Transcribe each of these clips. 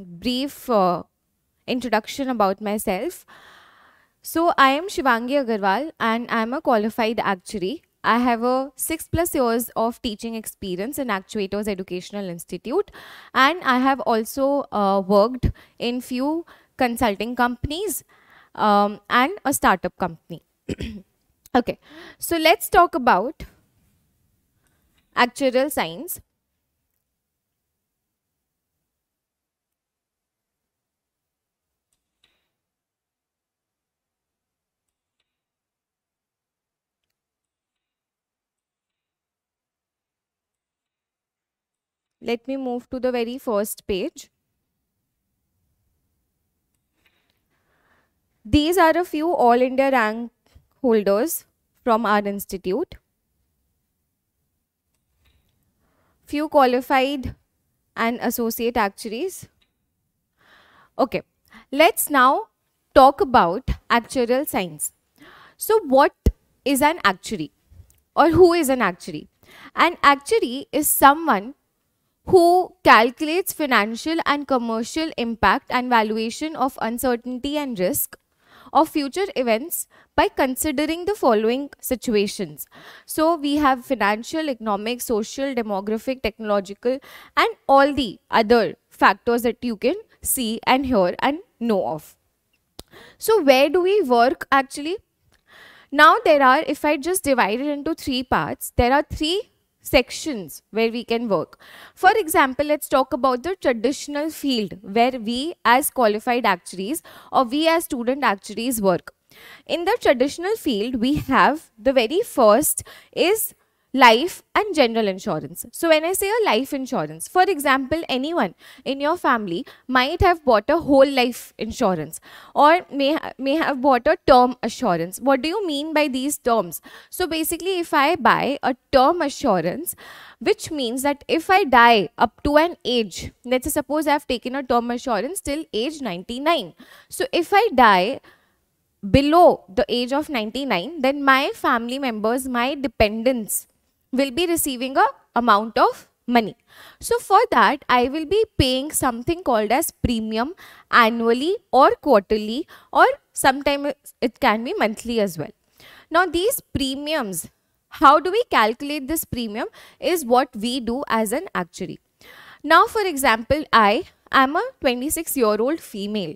brief uh, introduction about myself. So, I am Shivangee Agarwal and I am a qualified actuary. I have a six plus years of teaching experience in Actuators Educational Institute, and I have also uh, worked in few consulting companies um, and a startup company. okay, so let's talk about actuarial science. Let me move to the very first page. These are a few All India rank holders from our institute. Few qualified and associate actuaries. Okay, let's now talk about actuarial science. So what is an actuary or who is an actuary? An actuary is someone who calculates financial and commercial impact and valuation of uncertainty and risk of future events by considering the following situations. So we have financial, economic, social, demographic, technological and all the other factors that you can see and hear and know of. So where do we work actually? Now there are, if I just divide it into three parts, there are three sections where we can work. For example, let's talk about the traditional field where we as qualified actuaries or we as student actuaries work. In the traditional field, we have the very first is life and general insurance. So when I say a life insurance, for example, anyone in your family might have bought a whole life insurance or may, may have bought a term assurance. What do you mean by these terms? So basically, if I buy a term assurance, which means that if I die up to an age, let's suppose I have taken a term assurance till age 99. So if I die below the age of 99, then my family members, my dependents will be receiving a amount of money. So for that, I will be paying something called as premium annually or quarterly or sometimes it can be monthly as well. Now these premiums, how do we calculate this premium is what we do as an actuary. Now for example, I am a 26 year old female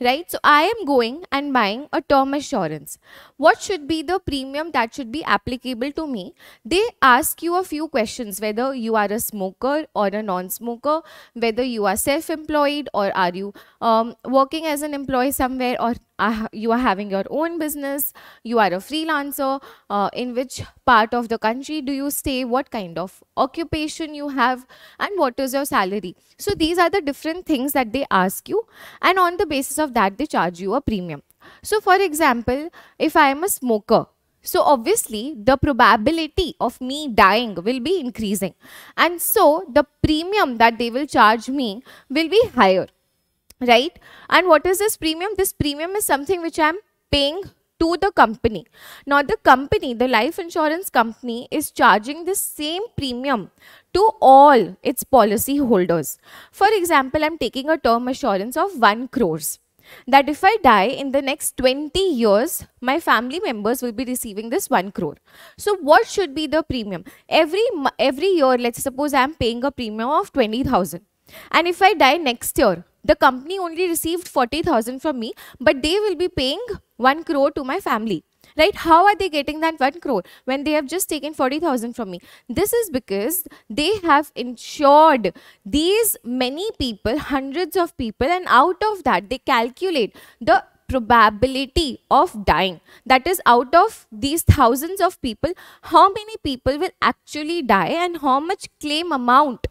right? So I am going and buying a term assurance. What should be the premium that should be applicable to me? They ask you a few questions whether you are a smoker or a non-smoker, whether you are self-employed or are you um, working as an employee somewhere or you are having your own business, you are a freelancer, uh, in which part of the country do you stay, what kind of occupation you have, and what is your salary. So these are the different things that they ask you, and on the basis of that, they charge you a premium. So for example, if I am a smoker, so obviously the probability of me dying will be increasing. And so the premium that they will charge me will be higher right? And what is this premium? This premium is something which I'm paying to the company. Now the company, the life insurance company is charging the same premium to all its policy holders. For example, I'm taking a term assurance of 1 crores that if I die in the next 20 years, my family members will be receiving this 1 crore. So what should be the premium? Every, every year, let's suppose I'm paying a premium of 20,000. And if I die next year, the company only received 40,000 from me, but they will be paying 1 crore to my family. Right? How are they getting that 1 crore when they have just taken 40,000 from me? This is because they have insured these many people, hundreds of people, and out of that, they calculate the probability of dying. That is, out of these thousands of people, how many people will actually die and how much claim amount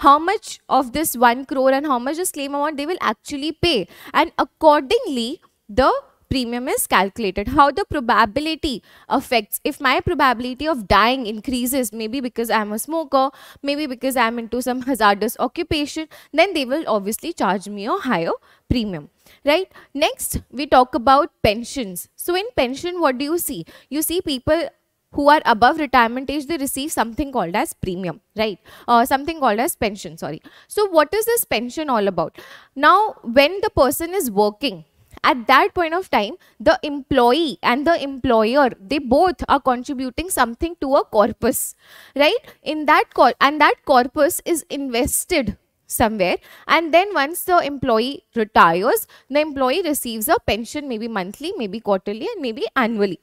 how much of this 1 crore and how much this claim amount they will actually pay. And accordingly, the premium is calculated. How the probability affects. If my probability of dying increases, maybe because I'm a smoker, maybe because I'm into some hazardous occupation, then they will obviously charge me a higher premium. Right? Next, we talk about pensions. So in pension, what do you see? You see people who are above retirement age, they receive something called as premium, right? Uh, something called as pension, sorry. So what is this pension all about? Now, when the person is working, at that point of time, the employee and the employer, they both are contributing something to a corpus, right? In that cor and that corpus is invested somewhere and then once the employee retires the employee receives a pension maybe monthly maybe quarterly and maybe annually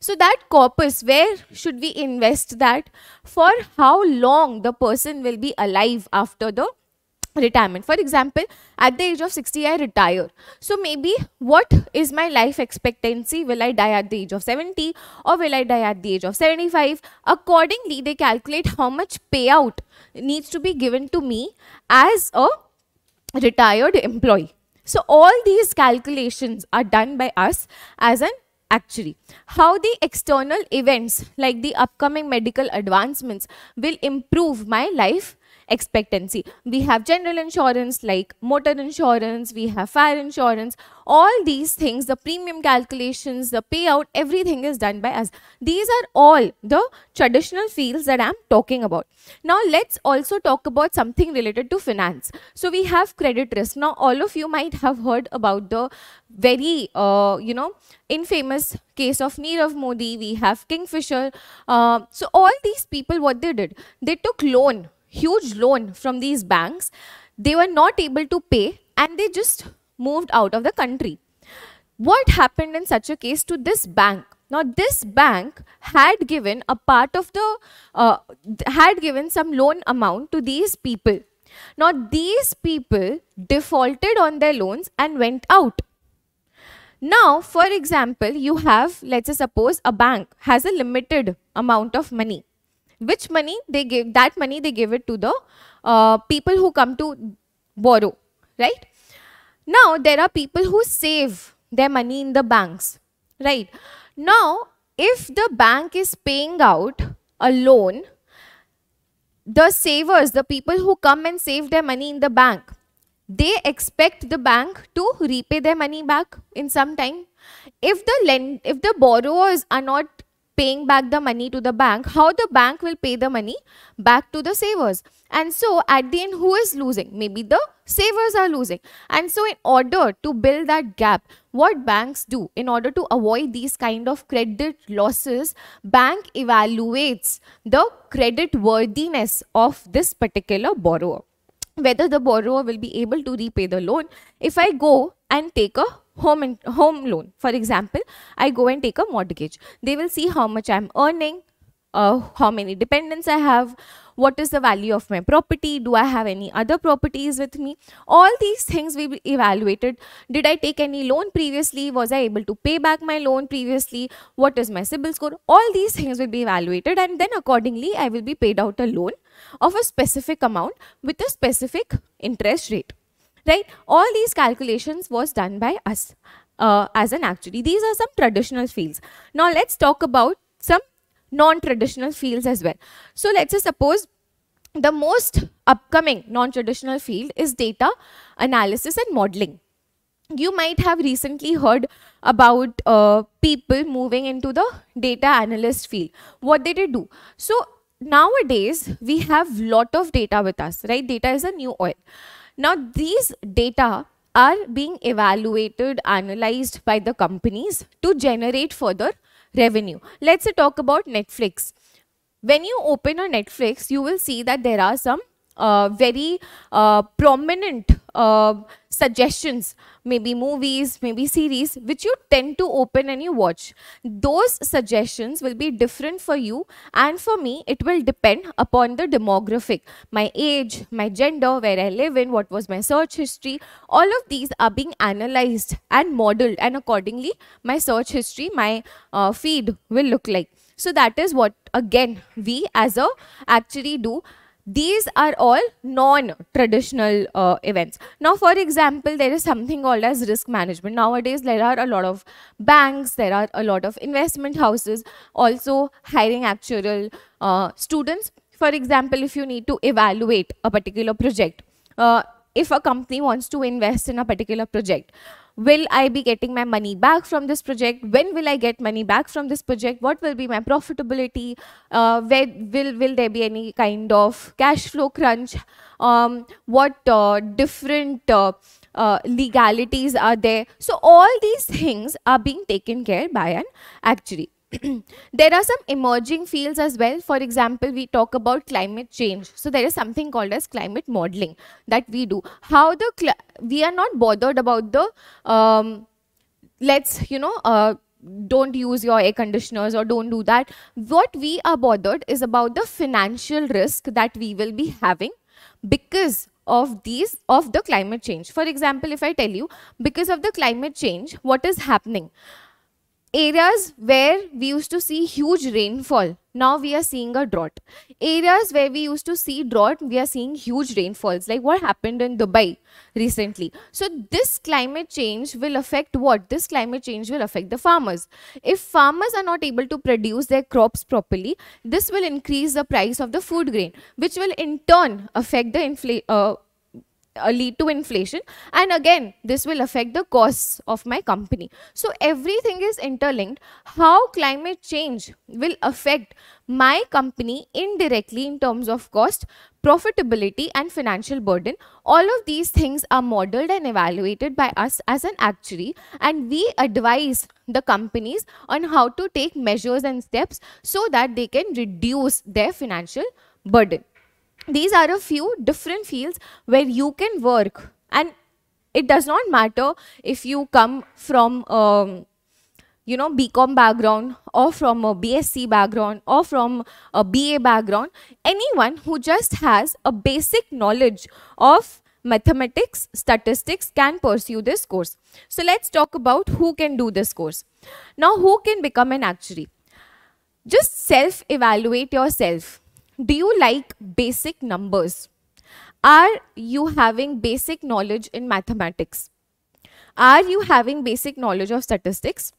so that corpus, where should we invest that? For how long the person will be alive after the retirement. For example, at the age of 60, I retire. So maybe what is my life expectancy? Will I die at the age of 70 or will I die at the age of 75? Accordingly, they calculate how much payout needs to be given to me as a retired employee. So all these calculations are done by us as an actuary. How the external events like the upcoming medical advancements will improve my life expectancy. We have general insurance like motor insurance, we have fire insurance, all these things, the premium calculations, the payout, everything is done by us. These are all the traditional fields that I'm talking about. Now let's also talk about something related to finance. So we have credit risk. Now all of you might have heard about the very, uh, you know, infamous case of Nirav Modi. We have Kingfisher. Uh, so all these people, what they did, they took loan huge loan from these banks. They were not able to pay and they just moved out of the country. What happened in such a case to this bank? Now, this bank had given a part of the, uh, had given some loan amount to these people. Now, these people defaulted on their loans and went out. Now, for example, you have, let's say suppose a bank has a limited amount of money which money they give that money they give it to the uh, people who come to borrow right? Now there are people who save their money in the banks right? Now if the bank is paying out a loan the savers the people who come and save their money in the bank they expect the bank to repay their money back in some time. If the lend if the borrowers are not paying back the money to the bank, how the bank will pay the money back to the savers. And so at the end, who is losing? Maybe the savers are losing. And so in order to build that gap, what banks do in order to avoid these kind of credit losses, bank evaluates the credit worthiness of this particular borrower whether the borrower will be able to repay the loan if I go and take a home in, home loan. For example, I go and take a mortgage. They will see how much I'm earning, uh, how many dependents I have, what is the value of my property, do I have any other properties with me. All these things will be evaluated. Did I take any loan previously? Was I able to pay back my loan previously? What is my CIBIL score? All these things will be evaluated and then accordingly I will be paid out a loan of a specific amount with a specific interest rate right? All these calculations was done by us uh, as an actuary. These are some traditional fields. Now let's talk about some non-traditional fields as well. So let's suppose the most upcoming non-traditional field is data analysis and modeling. You might have recently heard about uh, people moving into the data analyst field. What did they do? So nowadays we have lot of data with us, right? Data is a new oil. Now, these data are being evaluated, analyzed by the companies to generate further revenue. Let's talk about Netflix. When you open a Netflix, you will see that there are some uh, very uh, prominent uh, suggestions, maybe movies, maybe series, which you tend to open and you watch. Those suggestions will be different for you and for me, it will depend upon the demographic, my age, my gender, where I live in, what was my search history. All of these are being analyzed and modeled and accordingly, my search history, my uh, feed will look like. So that is what again we as a actuary do these are all non-traditional uh, events. Now, for example, there is something called as risk management. Nowadays, there are a lot of banks, there are a lot of investment houses also hiring actual uh, students. For example, if you need to evaluate a particular project, uh, if a company wants to invest in a particular project, will I be getting my money back from this project? When will I get money back from this project? What will be my profitability? Uh, where will, will there be any kind of cash flow crunch? Um, what uh, different uh, uh legalities are there? So all these things are being taken care by an actuary. there are some emerging fields as well. For example, we talk about climate change. So there is something called as climate modeling that we do. How the we are not bothered about the um, let's you know uh, don't use your air conditioners or don't do that. What we are bothered is about the financial risk that we will be having because of these of the climate change. For example, if I tell you because of the climate change, what is happening? Areas where we used to see huge rainfall now we are seeing a drought. Areas where we used to see drought we are seeing huge rainfalls. Like what happened in dubai recently? So this climate change will affect what? This climate change will affect the farmers. If farmers are not able to produce their crops properly this will increase the price of the food grain which will in turn affect the inflation uh, uh, lead to inflation. And again this will affect the costs of my company. So everything is interlinked. How climate change will affect my company indirectly in terms of cost profitability and financial burden. All of these things are modeled and evaluated by us as an actuary and we advise the companies on how to take measures and steps so that they can reduce their financial burden these are a few different fields where you can work. And it does not matter if you come from um, you know bcom background or from a bsc background or from a ba background. Anyone who just has a basic knowledge of mathematics statistics can pursue this course. So let's talk about who can do this course. Now who can become an actuary? Just self evaluate yourself do you like basic numbers? Are you having basic knowledge in mathematics? Are you having basic knowledge of statistics?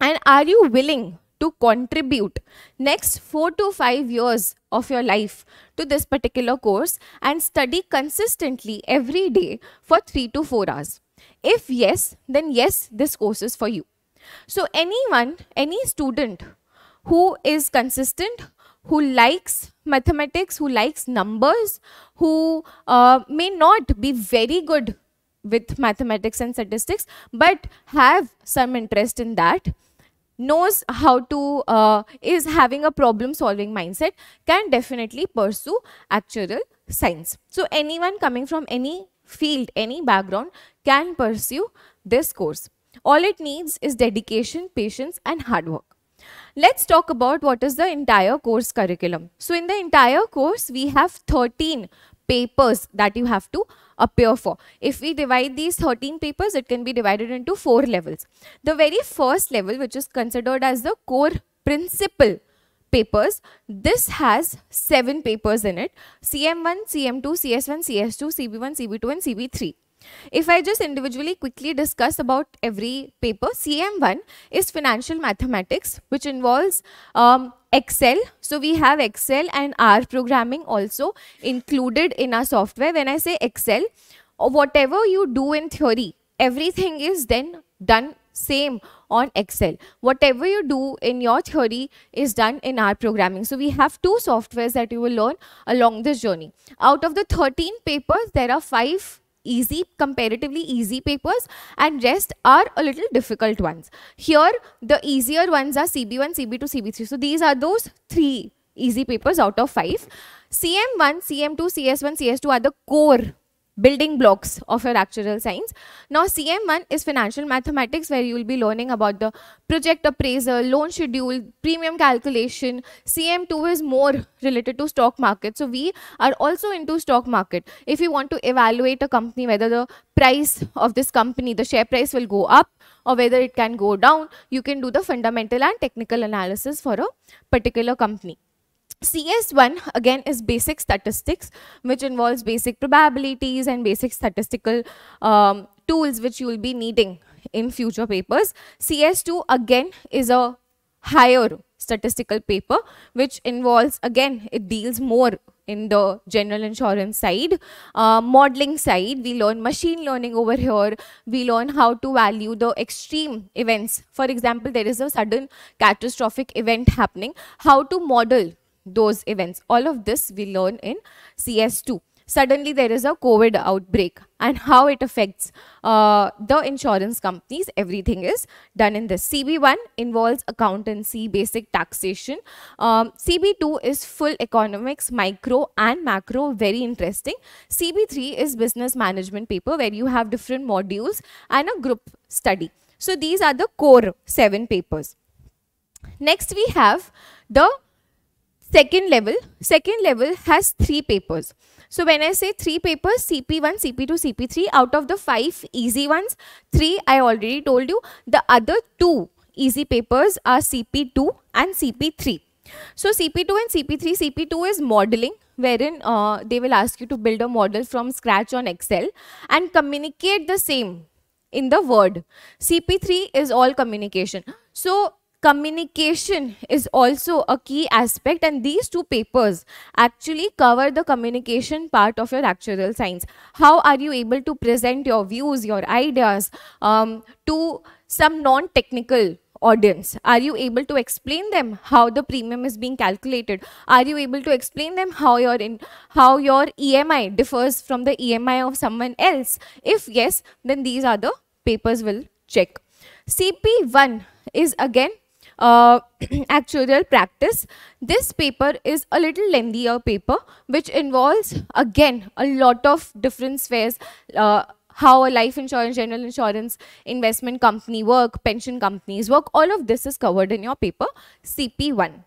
And are you willing to contribute next 4 to 5 years of your life to this particular course and study consistently every day for 3 to 4 hours? If yes, then yes, this course is for you. So anyone, any student who is consistent, who likes mathematics, who likes numbers, who uh, may not be very good with mathematics and statistics, but have some interest in that, knows how to, uh, is having a problem solving mindset, can definitely pursue actuarial science. So anyone coming from any field, any background can pursue this course. All it needs is dedication, patience and hard work. Let's talk about what is the entire course curriculum. So in the entire course, we have 13 papers that you have to appear for. If we divide these 13 papers, it can be divided into four levels. The very first level, which is considered as the core principle papers, this has seven papers in it. CM1, CM2, CS1, CS2, CB1, CB2 and CB3. If I just individually quickly discuss about every paper, CM1 is financial mathematics, which involves um, Excel. So we have Excel and R programming also included in our software. When I say Excel, whatever you do in theory, everything is then done same on Excel. Whatever you do in your theory is done in R programming. So we have two softwares that you will learn along this journey. Out of the 13 papers, there are five easy, comparatively easy papers and rest are a little difficult ones. Here, the easier ones are CB1, CB2, CB3. So these are those three easy papers out of five. CM1, CM2, CS1, CS2 are the core building blocks of your actuarial science. Now CM1 is financial mathematics where you will be learning about the project appraisal, loan schedule, premium calculation. CM2 is more related to stock market. So we are also into stock market. If you want to evaluate a company, whether the price of this company, the share price will go up or whether it can go down, you can do the fundamental and technical analysis for a particular company. CS1 again is basic statistics which involves basic probabilities and basic statistical um, tools which you will be needing in future papers. CS2 again is a higher statistical paper, which involves, again, it deals more in the general insurance side. Uh, modeling side, we learn machine learning over here. We learn how to value the extreme events. For example, there is a sudden catastrophic event happening, how to model those events. All of this we learn in CS2 suddenly there is a COVID outbreak and how it affects uh, the insurance companies. Everything is done in this. CB1 involves accountancy, basic taxation. Um, CB2 is full economics, micro and macro, very interesting. CB3 is business management paper where you have different modules and a group study. So these are the core seven papers. Next we have the second level. Second level has three papers. So when I say three papers, CP1, CP2, CP3, out of the five easy ones, three I already told you. The other two easy papers are CP2 and CP3. So CP2 and CP3, CP2 is modeling wherein uh, they will ask you to build a model from scratch on Excel and communicate the same in the word. CP3 is all communication. So communication is also a key aspect and these two papers actually cover the communication part of your actuarial science. How are you able to present your views, your ideas um, to some non-technical audience? Are you able to explain them how the premium is being calculated? Are you able to explain them how your in how your EMI differs from the EMI of someone else? If yes, then these are the papers will check. CP1 is again uh, actuarial practice. This paper is a little lengthier paper which involves again a lot of different spheres. Uh, how a life insurance, general insurance, investment company work, pension companies work, all of this is covered in your paper CP1.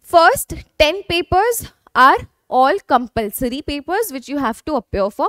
First 10 papers are all compulsory papers which you have to appear for.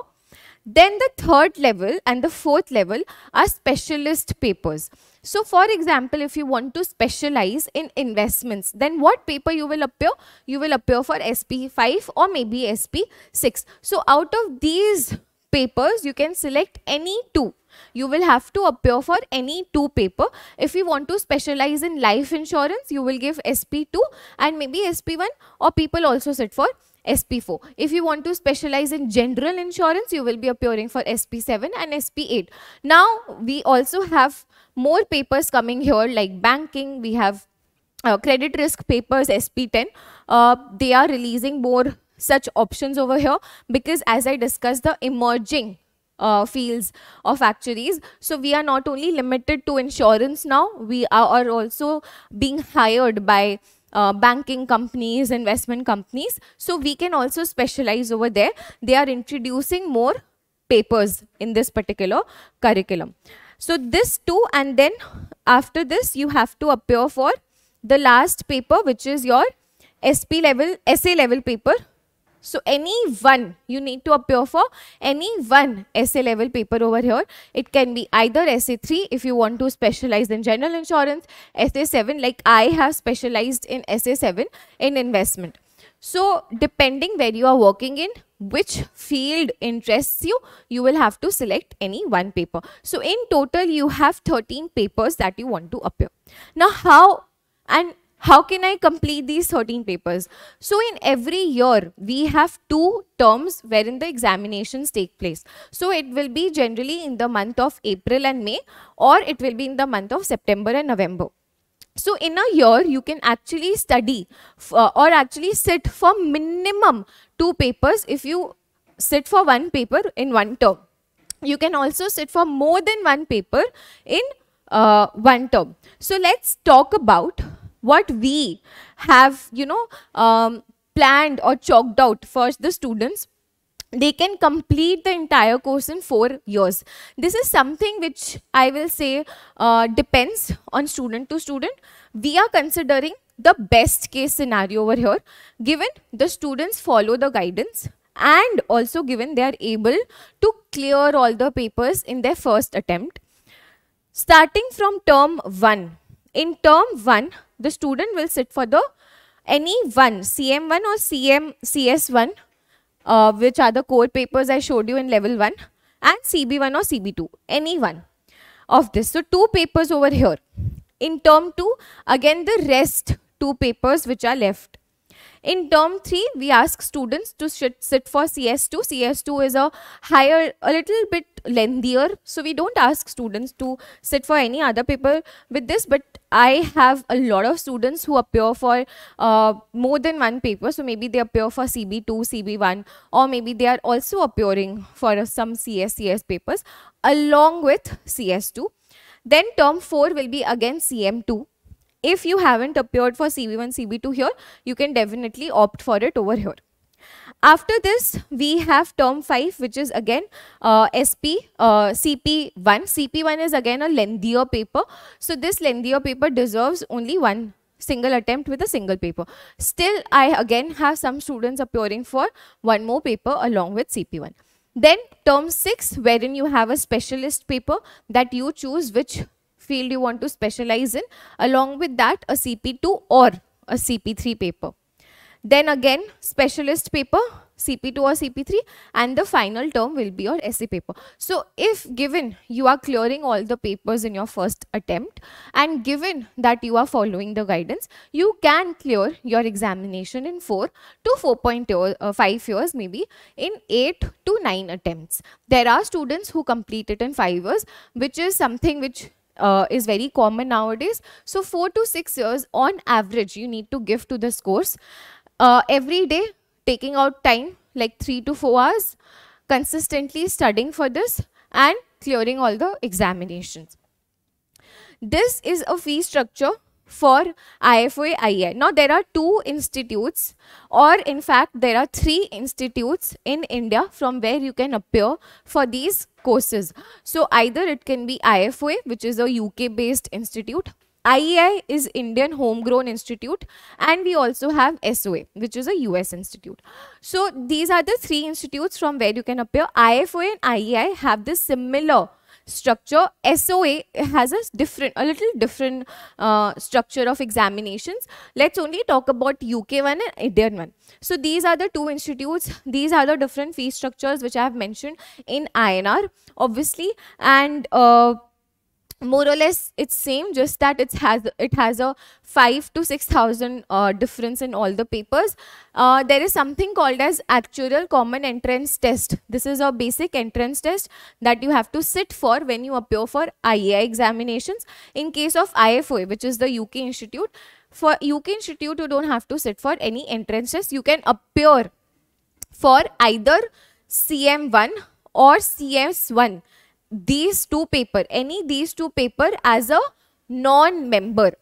Then the third level and the fourth level are specialist papers. So for example, if you want to specialize in investments, then what paper you will appear? You will appear for SP5 or maybe SP6. So out of these papers, you can select any two. You will have to appear for any two paper. If you want to specialize in life insurance, you will give SP2 and maybe SP1 or people also sit for SP4. If you want to specialize in general insurance, you will be appearing for SP7 and SP8. Now, we also have more papers coming here like banking. We have uh, credit risk papers, SP10. Uh, they are releasing more such options over here because as I discussed, the emerging uh, fields of actuaries. So we are not only limited to insurance now, we are also being hired by uh, banking companies, investment companies. So we can also specialize over there. They are introducing more papers in this particular curriculum. So this too and then after this you have to appear for the last paper which is your SP level, essay level paper so any one you need to appear for any one essay level paper over here. It can be either SA3 if you want to specialize in general insurance, SA7 like I have specialized in SA7 in investment. So depending where you are working in, which field interests you, you will have to select any one paper. So in total, you have 13 papers that you want to appear. Now how and how can I complete these 13 papers? So in every year, we have two terms wherein the examinations take place. So it will be generally in the month of April and May or it will be in the month of September and November. So in a year, you can actually study uh, or actually sit for minimum two papers if you sit for one paper in one term. You can also sit for more than one paper in uh, one term. So let's talk about what we have, you know, um, planned or chalked out for the students they can complete the entire course in four years. This is something which I will say uh, depends on student to student. We are considering the best case scenario over here, given the students follow the guidance and also given they are able to clear all the papers in their first attempt. Starting from term 1, in term 1, the student will sit for the any one, CM1 or CM, CS1, uh, which are the core papers I showed you in level 1, and CB1 or CB2, any one of this. So, two papers over here. In term 2, again the rest two papers which are left. In term 3, we ask students to sit for CS2. CS2 is a higher, a little bit lengthier. So we don't ask students to sit for any other paper with this. But I have a lot of students who appear for uh, more than one paper. So maybe they appear for CB2, CB1, or maybe they are also appearing for some CS, CS papers along with CS2. Then term 4 will be again CM2 if you haven't appeared for CB1, CB2 here, you can definitely opt for it over here. After this, we have term 5, which is again uh, SP, uh, CP1. CP1 is again a lengthier paper. So this lengthier paper deserves only one single attempt with a single paper. Still, I again have some students appearing for one more paper along with CP1. Then term 6, wherein you have a specialist paper that you choose which field you want to specialize in. Along with that, a CP2 or a CP3 paper. Then again, specialist paper, CP2 or CP3 and the final term will be your essay paper. So if given you are clearing all the papers in your first attempt and given that you are following the guidance, you can clear your examination in 4 to 4.5 uh, years maybe in 8 to 9 attempts. There are students who complete it in 5 years which is something which uh, is very common nowadays. So 4 to 6 years on average you need to give to this course. Uh, every day taking out time like 3 to 4 hours consistently studying for this and clearing all the examinations. This is a fee structure for IAI. Now there are two institutes or in fact there are three institutes in India from where you can appear for these courses. So either it can be IFOA which is a UK based institute. IAI is Indian Homegrown Institute and we also have SOA which is a US institute. So these are the three institutes from where you can appear. IFOA and IAI have this similar structure soa has a different a little different uh, structure of examinations. Let's only talk about uk one and indian one. So these are the two institutes. These are the different fee structures which i have mentioned in inr obviously. And uh, more or less it's same just that it has it has a 5 to 6000 uh, difference in all the papers. Uh, there is something called as actuarial common entrance test. This is a basic entrance test that you have to sit for when you appear for IAI examinations in case of IFOA which is the UK institute. For UK institute you don't have to sit for any entrance test. You can appear for either CM1 or CS1 these two paper, any these two paper as a non-member.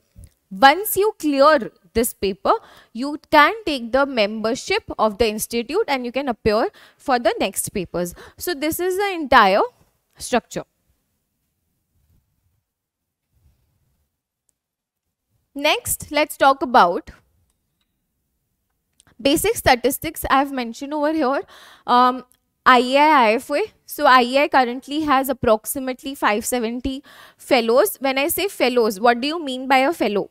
Once you clear this paper, you can take the membership of the institute and you can appear for the next papers. So this is the entire structure. Next, let's talk about basic statistics I have mentioned over here. Um, IAI. So IAI currently has approximately 570 fellows. When I say fellows, what do you mean by a fellow?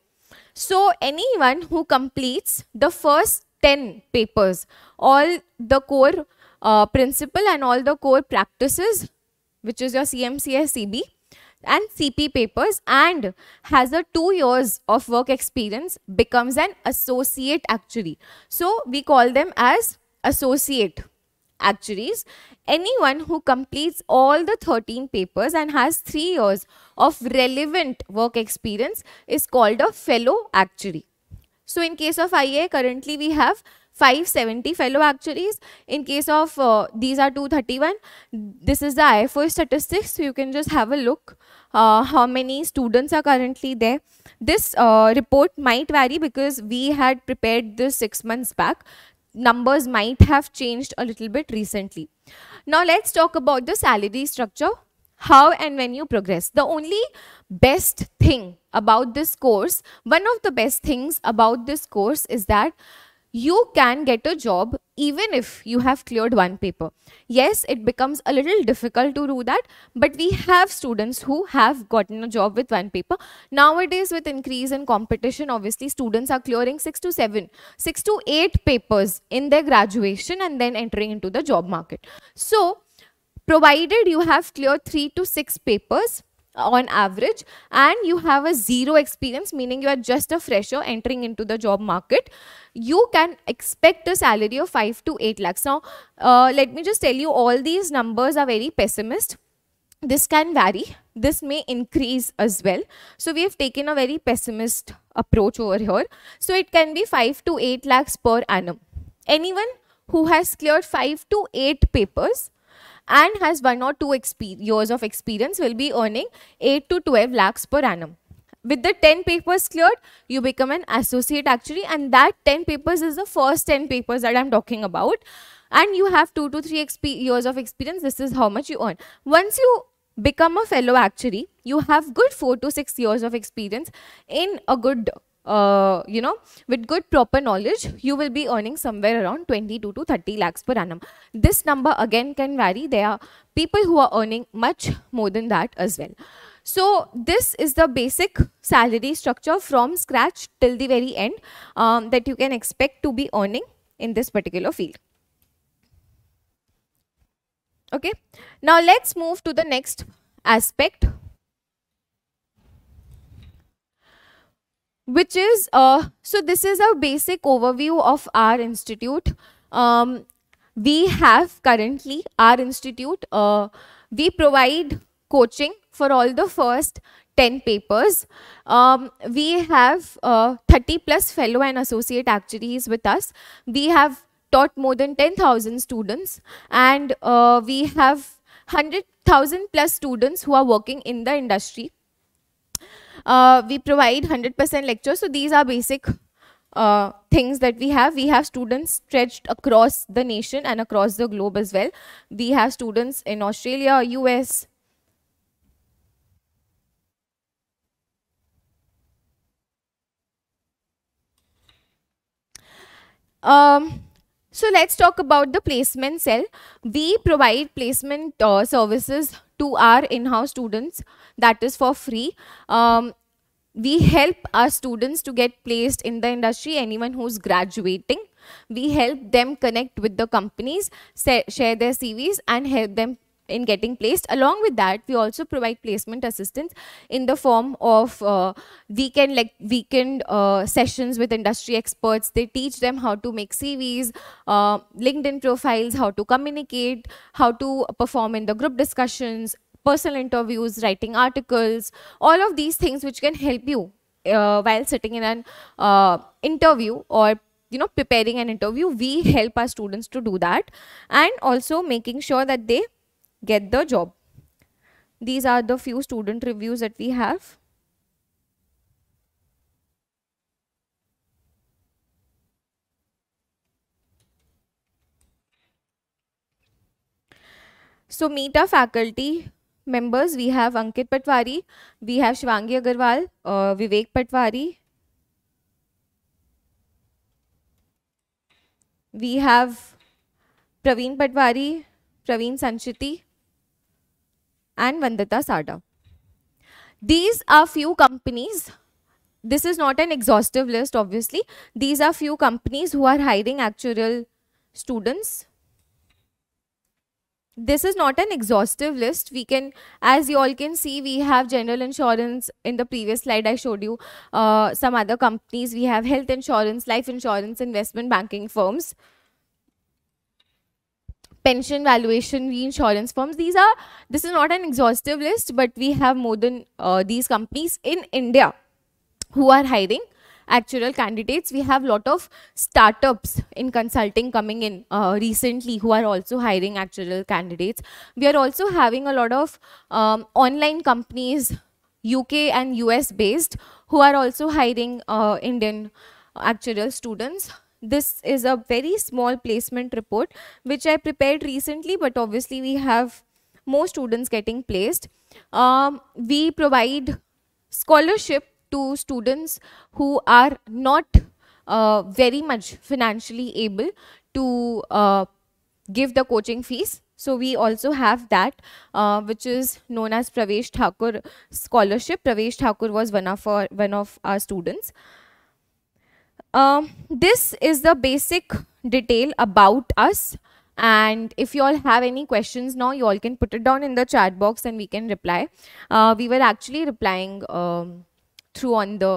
So anyone who completes the first 10 papers, all the core uh, principle and all the core practices, which is your CMCS CB and CP papers and has a two years of work experience becomes an associate actuary. So we call them as associate actuaries, anyone who completes all the 13 papers and has 3 years of relevant work experience is called a fellow actuary. So in case of IA, currently we have 570 fellow actuaries. In case of uh, these are 231, this is the IFO statistics. So you can just have a look uh, how many students are currently there. This uh, report might vary because we had prepared this six months back numbers might have changed a little bit recently. Now let's talk about the salary structure, how and when you progress. The only best thing about this course, one of the best things about this course is that you can get a job even if you have cleared one paper. Yes, it becomes a little difficult to do that, but we have students who have gotten a job with one paper. Nowadays, with increase in competition, obviously students are clearing six to seven, six to eight papers in their graduation and then entering into the job market. So, provided you have cleared three to six papers, on average and you have a zero experience meaning you are just a fresher entering into the job market you can expect a salary of 5 to 8 lakhs. Now uh, let me just tell you all these numbers are very pessimist. This can vary. This may increase as well. So we have taken a very pessimist approach over here. So it can be 5 to 8 lakhs per annum. Anyone who has cleared 5 to 8 papers and has one or two years of experience will be earning 8 to 12 lakhs per annum. With the 10 papers cleared, you become an associate actuary and that 10 papers is the first 10 papers that I'm talking about. And you have 2 to 3 years of experience, this is how much you earn. Once you become a fellow actuary, you have good 4 to 6 years of experience in a good uh, you know, with good proper knowledge, you will be earning somewhere around 22 to 30 lakhs per annum. This number again can vary. There are people who are earning much more than that as well. So this is the basic salary structure from scratch till the very end um, that you can expect to be earning in this particular field. Okay. Now let's move to the next aspect which is uh, so this is a basic overview of our institute. Um, we have currently our institute uh, we provide coaching for all the first 10 papers. Um, we have uh, 30 plus fellow and associate actuaries with us. We have taught more than 10000 students and uh, we have 100000 plus students who are working in the industry uh, we provide 100% lectures. So these are basic uh, things that we have. We have students stretched across the nation and across the globe as well. We have students in Australia, US. Um, so let's talk about the placement cell. We provide placement uh, services to our in-house students that is for free. Um, we help our students to get placed in the industry, anyone who's graduating. We help them connect with the companies, share their CVs and help them in getting placed. Along with that, we also provide placement assistance in the form of uh, weekend like weekend uh, sessions with industry experts. They teach them how to make CVs, uh, LinkedIn profiles, how to communicate, how to perform in the group discussions, personal interviews, writing articles, all of these things which can help you uh, while sitting in an uh, interview or you know preparing an interview we help our students to do that and also making sure that they get the job. These are the few student reviews that we have. So meet our faculty members. We have Ankit Patwari, we have Shvangi Agarwal, uh, Vivek Patwari. We have Praveen Patwari, Praveen Sanchiti, and Vandita Sada. These are few companies. This is not an exhaustive list, obviously. These are few companies who are hiring actuarial students. This is not an exhaustive list. We can, as you all can see, we have general insurance. In the previous slide, I showed you uh, some other companies. We have health insurance, life insurance, investment banking firms pension valuation reinsurance firms. These are this is not an exhaustive list but we have more than uh, these companies in india who are hiring actuarial candidates. We have a lot of startups in consulting coming in uh, recently who are also hiring actuarial candidates. We are also having a lot of um, online companies uk and us based who are also hiring uh, indian actuarial students this is a very small placement report which I prepared recently but obviously we have more students getting placed. Um, we provide scholarship to students who are not uh, very much financially able to uh, give the coaching fees. So we also have that, uh, which is known as Pravesh Thakur Scholarship. Pravesh Thakur was one of our, one of our students. Um, this is the basic detail about us. and if you all have any questions now you all can put it down in the chat box and we can reply. Uh, we were actually replying um, through on the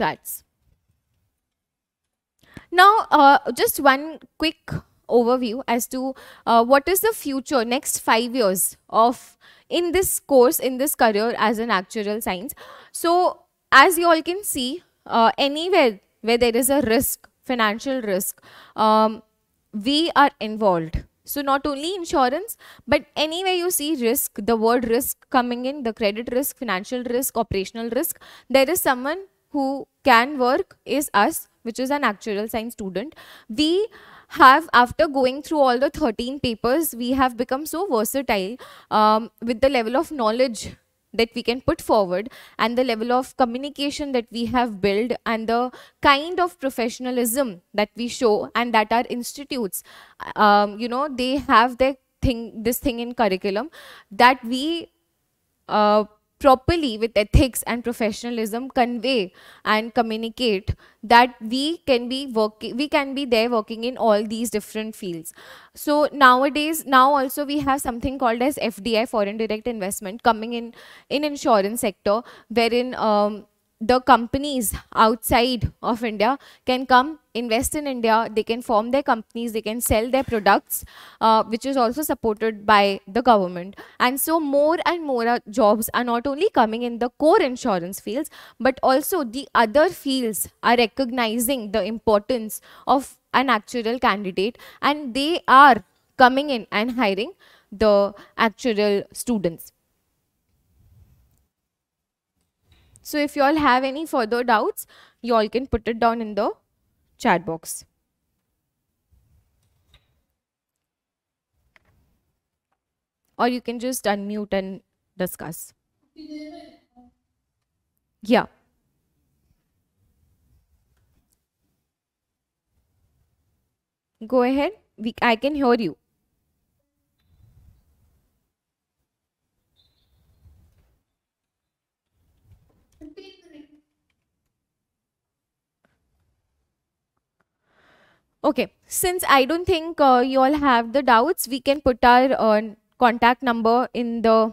chats. Now uh, just one quick overview as to uh, what is the future next five years of in this course in this career as an actuarial science. So as you all can see uh, anywhere where there is a risk financial risk, um, we are involved. So not only insurance, but anywhere you see risk, the word risk coming in, the credit risk, financial risk, operational risk, there is someone who can work is us, which is an actuarial science student. We have, after going through all the 13 papers, we have become so versatile um, with the level of knowledge that we can put forward and the level of communication that we have built and the kind of professionalism that we show and that our institutes um, you know they have their thing this thing in curriculum that we uh, properly with ethics and professionalism convey and communicate that we can be working we can be there working in all these different fields. So nowadays now also we have something called as fdi foreign direct investment coming in in insurance sector wherein um, the companies outside of India can come invest in India, they can form their companies, they can sell their products, uh, which is also supported by the government. And so more and more uh, jobs are not only coming in the core insurance fields, but also the other fields are recognizing the importance of an actuarial candidate and they are coming in and hiring the actuarial students. So if you all have any further doubts, you all can put it down in the chat box. Or you can just unmute and discuss. Yeah. Go ahead. We, I can hear you. Okay, since I don't think uh, you all have the doubts, we can put our uh, contact number in the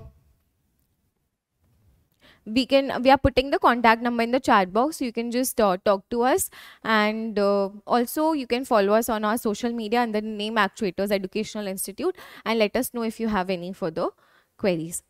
we can we are putting the contact number in the chat box. You can just uh, talk to us. And uh, also you can follow us on our social media under the name actuators educational institute and let us know if you have any further queries